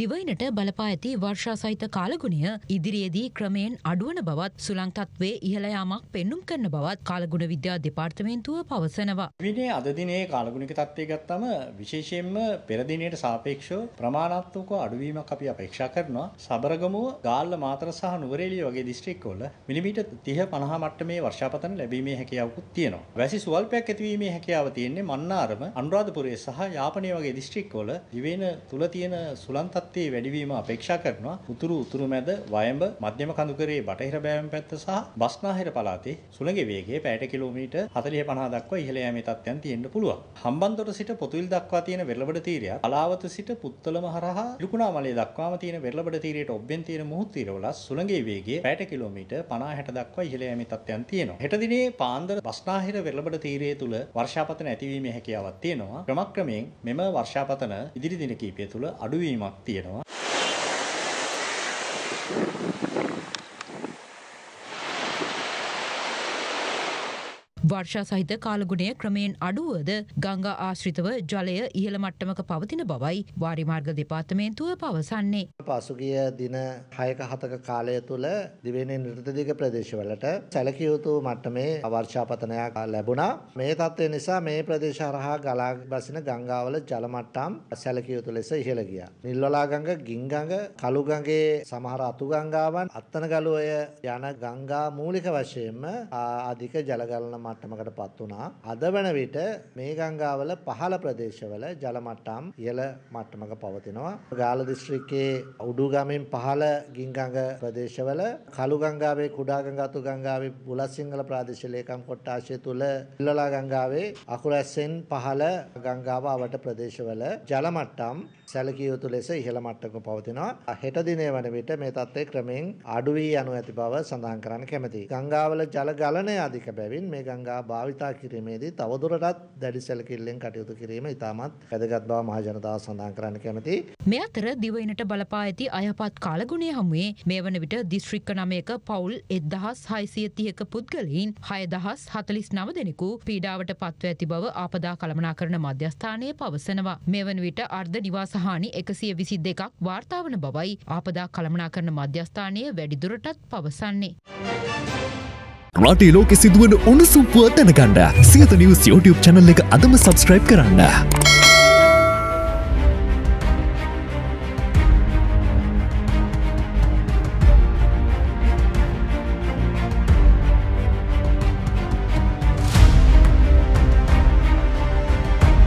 දිවයිනට බලපා ඇති වර්ෂා සහිත කාලගුණය ඉදිරියේදී ක්‍රමයෙන් අඩුවන බවත් සුළං තත්වේ ඉහළයාමක් පෙන්නුම් කරන බවත් කාලගුණ විද්‍යා දෙපාර්තමේන්තුව පවසනවා. විනේ අද දිනේ කාලගුණික තත්ත්වය ගත්තම විශේෂයෙන්ම පෙර දිනයට සාපේක්ෂව ප්‍රමාණාත්මක අඩුවීමක් අපි අපේක්ෂා කරනවා. සබරගමුව, ගාල්ල, මාතර සහ නුවරඑළිය වගේ දිස්ත්‍රික්කවල මිලිමීටර් 30 50 මට්ටමේ වර්ෂාපතන ලැබීමේ හැකියාවකුත් තියෙනවා. වැසි සුවල්පයක් ඇතිවීමේ හැකියාව තියෙන්නේ මන්නාරම, අනුරාධපුරය සහ යාපනය වගේ දිස්ත්‍රික්කවල දිවයින තුල තියෙන සුළං තත්ත්වයේ වැඩිවීම අපේක්ෂා කරනවා. උතුරු උතුරු මැද වයඹ මධ්‍යම කඳුකරේ බටහිර බෑවැම් පැත්ත සහ බස්නාහිර පළාතේ සුළඟේ වේගය පැයට කිලෝමීටර් 40 50 දක්වා ඉහළ යෑමේ තත්ත්වයන් තියෙන්න පුළුවන්. හම්බන්තොට සිට පොතුවිල් දක්වා තියෙන වෙරළබඩ තීරය අලාවත සිට පුත්තලම හරහා ඉලුකුණාමලය දක්වාම තියෙන වෙරළබඩ තීරයට ඔබ්බෙන් තියෙන මුහුත් තීරවල සුළඟේ වේගය පැයට කිලෝමීටර් 50 60 දක්වා ඉහළ යෑමේ තත්ත්වයන් තියෙනවා. හෙට දිනේ පාන්දර බස්නාහිර වෙරළබඩ තීරය තුල වර්ෂාපතන ඇතිවීමේ හැකියාවක් තියෙනවා. ක්‍රමක්‍රමයෙන් මෙම වර්ෂාපතන ඉදිරි දින කිහිපය තුල අඩුවීමක් තියෙනවා. பண்ணிக்கணும் වර්ෂා සහිත කාලගුණය ක්‍රමයෙන් අඩුවද ගංගා ආශ්‍රිතව ජලය ඉහළ මට්ටමක පවතින බවයි වාරිමාර්ග දෙපාර්තමේන්තුව පවසන්නේ. පසුගිය දින හයක හතක කාලය තුළ දිවෙන නිර්තදිග ප්‍රදේශවලට සැලකියයුතු මට්ටමේ අවර්ෂාපතනයක් ලැබුණා මේ තත්ත්වය නිසා මේ ප්‍රදේශ හරහා ගලා බසින ගංගාවල ජලමට්ටම් සැලකියයුතු ලෙස ඉහළ ගිය. නිල්වලාගඟ ගිංගඟ කළුගගේ සමහර අතුගංගාවන් අත්තන ගලුවය යන ගංගා මූලික වශයෙන්ම අධික ජලගලන මට්ටමකට පත් වුණා. අද වන විට මේ ගංගාවල පහළ ප්‍රදේශවල ජල මට්ටම් ඉහළ මට්ටමක පවතිනවා. ගාල්ල දිස්ත්‍රික්කයේ උඩුගමින් පහළ ගිංගඟ ප්‍රදේශවල කළු ගංගාවේ කුඩා ගංගා අතු ගංගාවේ බුලත් සිංහල ප්‍රාදේශීය ලේකම් කොට්ටාශය තුල ඉල්ලලා ගංගාවේ අකුරැස්සෙන් පහළ ගංගාව අවට ප්‍රදේශවල ජල මට්ටම් සැලකිය යුතු ලෙස ඉහළ මට්ටමක පවතිනවා. හෙට දිනේ වන විට මේ තත්ත්වය ක්‍රමෙන් අඩු වී යනු ඇති බව සඳහන් කරන්න කැමැතියි. ගංගාවල ජල ගලණය අධික බැවින් මේ ගංගා භාවිතා කිරීමේදී තවදුරටත් දැඩි සැලකිල්ලෙන් කටයුතු කිරීම ඉතාමත් වැදගත් බව මහජනතාව සඳහන් කරන්න කැමැතියි. මේ අතර දිවයිනට බලපා ඇති අයපත් කාලගුණය හමුවේ මේ වන විට දිස්ත්‍රික්ක නමයක පවුල් එදදහස් හයිසිය තියක පුද්ගලයින් හයදහස් හතලිස් නව දෙනෙකු පීඩාවට පත්ව ඇති බව ආපදා කළමනා කරන මධ්‍යස්ථානය පවසනවා. මේ වන විට අර්ධ නිවාසහානි එකසිය විසි දෙකක් වාර්තාවන බවයි ආපදා කළමනා කරන මධ්‍යස්ථානය වැඩිදුරටත් පවසන්නේ. රටේ ලෝකෙ සිදුවන උණුසුම් පුවත් දැනගන්න සියත නිවස් YouTube චැනල් එක අදම සබස්ක්‍රයිබ් කරන්න.